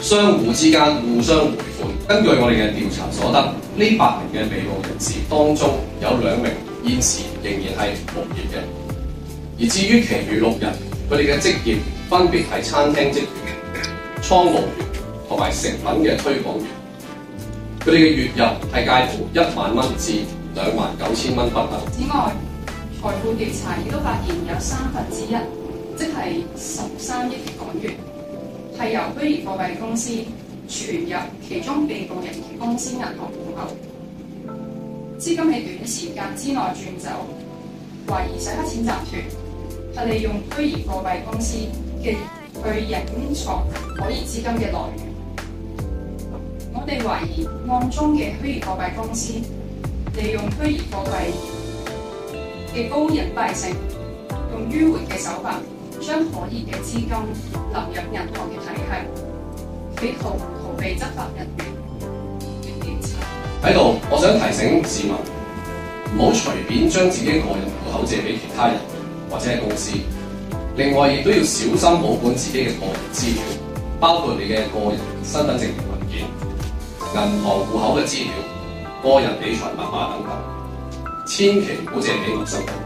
相互之間互相回款。根據我哋嘅調查所得，呢八名嘅被捕人士當中有兩名現時仍然係無業嘅，而至於其餘六人，佢哋嘅職業分別係餐廳職員、倉務員同埋食品嘅推廣員。佢哋嘅月入係介乎一萬蚊至兩萬九千蚊不等。此外，財富調查亦都發現有三分之一，即係十三億港元，係由虛擬貨幣公司存入其中被告人嘅公司銀行户口，資金喺短時間之內轉走。懷疑洗黑錢集團係利用虛擬貨幣公司嘅去隱藏可疑資金嘅來源。我哋懷疑案中嘅虛擬貨幣公司利用虛擬貨幣嘅高隱蔽性，用迂迴嘅手法將可疑嘅資金流入銀行嘅體系，企圖逃避執法人員嘅調查。喺度，我想提醒市民唔好隨便將自己個人戶口借俾其他人或者係公司。另外，亦都要小心保管自己嘅個人資料，包括你嘅個人身份證明文件、銀行戶口嘅資料、個人理財密碼等等，千祈唔好借俾陌生人。